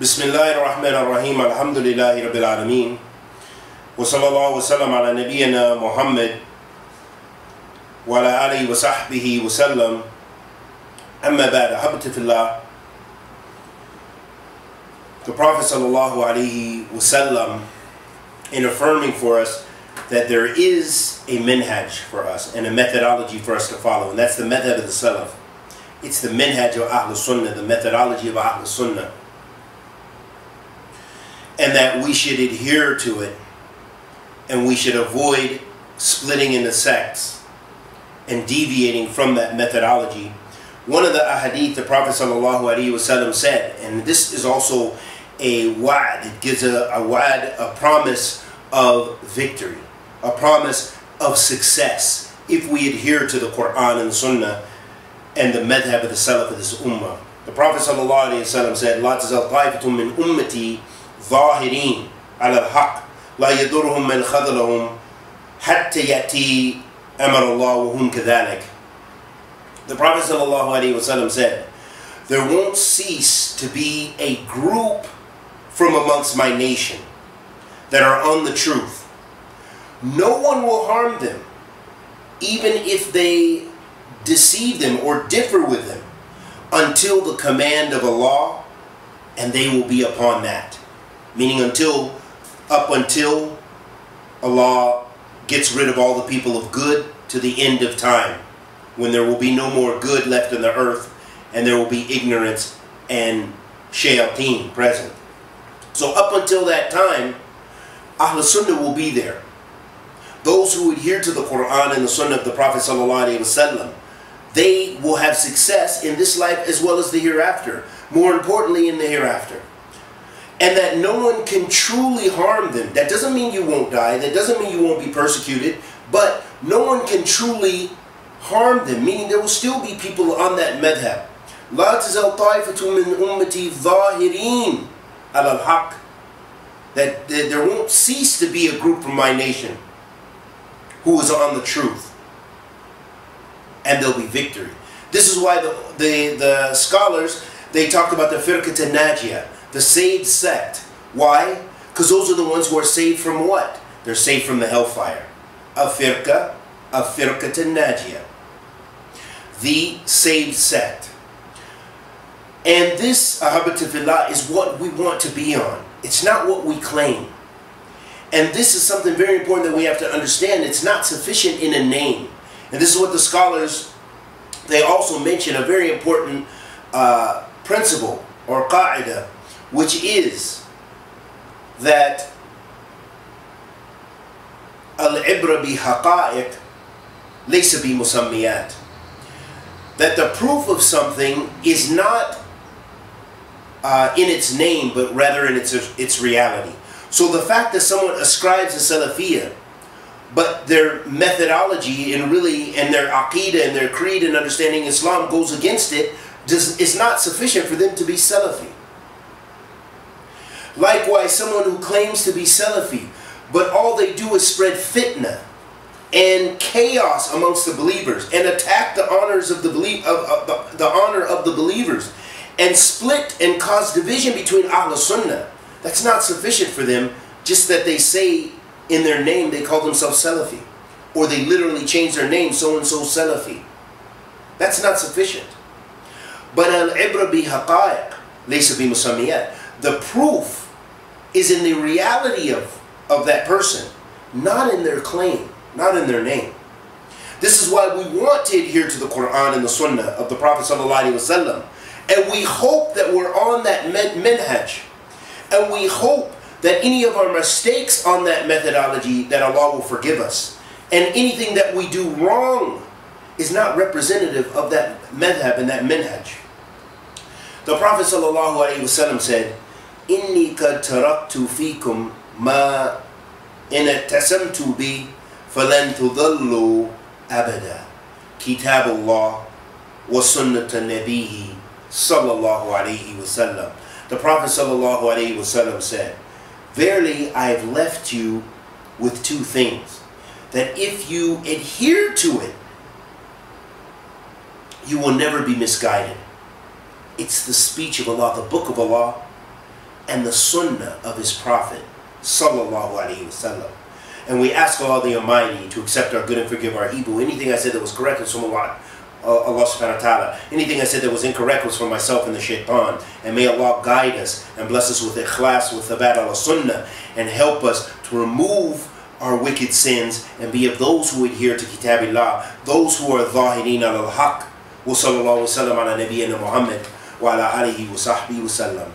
بسم الله الرحمن الرحيم الحمد لله رب العالمين وصلى الله وسلم على نبينا محمد وعلى آله وصحبه وسلم أما بعد أحبتي في الله The Prophet sallallahu alaihi wasallam in affirming for us that there is a minhaj for us and a methodology for us to follow and that's the method of the Salaf. It's the minhaj of Ahlul Sunnah, the methodology of Ahlul Sunnah. and that we should adhere to it and we should avoid splitting into sects and deviating from that methodology. One of the ahadith the Prophet ﷺ said, and this is also a wad, it gives a, a wad, a promise of victory, a promise of success if we adhere to the Quran and Sunnah and the madhab of the Salaf of this Ummah. The Prophet said, La min ummati ظاهرين على الحق لا يضرهم من خذلهم حتى يأتي أمر الله وهم كذلك. The Prophet ﷺ said, there won't cease to be a group from amongst my nation that are on the truth. No one will harm them, even if they deceive them or differ with them, until the command of Allah, and they will be upon that. Meaning until, up until Allah gets rid of all the people of good to the end of time, when there will be no more good left in the earth, and there will be ignorance and shayateen present. So up until that time, Ahl Sunnah will be there. Those who adhere to the Quran and the Sunnah of the Prophet ﷺ, they will have success in this life as well as the hereafter. More importantly, in the hereafter And that no one can truly harm them. That doesn't mean you won't die. That doesn't mean you won't be persecuted. But no one can truly harm them. Meaning there will still be people on that madhab. لا تزال طائفة من أمتي ظاهرين على الحق that there won't cease to be a group from my nation who is on the truth. And there'll be victory. This is why the, the, the scholars, they talked about the Firqat Najiyah, the saved sect. Why? Because those are the ones who are saved from what? They're saved from the hellfire. A firqa, a Firqat Najiyah. The saved sect. And this, ahabatifillah, is what we want to be on. It's not what we claim. And this is something very important that we have to understand. It's not sufficient in a name. And this is what the scholars, they also mention a very important uh, principle or qaida, which is that haqa'iq laysa bi musammiyat. That the proof of something is not uh, in its name, but rather in its, its reality. So the fact that someone ascribes a Salafiyah, but their methodology and really, and their aqidah and their creed and understanding Islam goes against it, does, is not sufficient for them to be Salafi. Likewise, someone who claims to be Salafi, but all they do is spread fitna and chaos amongst the believers and attack the honors of the, belie- of, of the, honor of the believers and split and cause division between Ahl Sunnah. That's not sufficient for them, just that they say in their name they call themselves Salafi. Or they literally change their name, so-and-so Salafi. That's not sufficient. But al-ibra bi haqa'iq, laysa bi musammiyat. The proof is in the reality of, of that person, not in their claim, not in their name. This is why we want to adhere to the Quran and the Sunnah of the Prophet wasallam and we hope that we're on that minhaj. And we hope that any of our mistakes on that methodology, that Allah will forgive us. And anything that we do wrong is not representative of that madhab and that minhaj. The Prophet ﷺ said, إِنِّي قَدْ تَرَكْتُ فِيكُمْ مَا إِنَ اتَّسَمْتُ بِي فَلَنْ تُضَلُّوا أَبَدًا كتاب الله وسنة نبيه sallallahu alayhi wasallam. The Prophet sallallahu alayhi wasallam said, Verily I have left you with two things, that if you adhere to it, you will never be misguided. It's the speech of Allah, the book of Allah, and the sunnah of his Prophet sallallahu alaihi wasallam. And we ask Allah the Almighty to accept our good and forgive our evil. Anything I said that was correct was from Allah, uh, Allah subhanahu wa ta'ala. Anything I said that was incorrect was from myself and the shaitan. And may Allah guide us and bless us with ikhlas, with thabat ala sunnah, and help us to remove our wicked sins and be of those who adhere to kitabillah, those who are dhahirin al-haq. وصلى الله وسلم على نبينا محمد وعلى آله وصحبه وسلم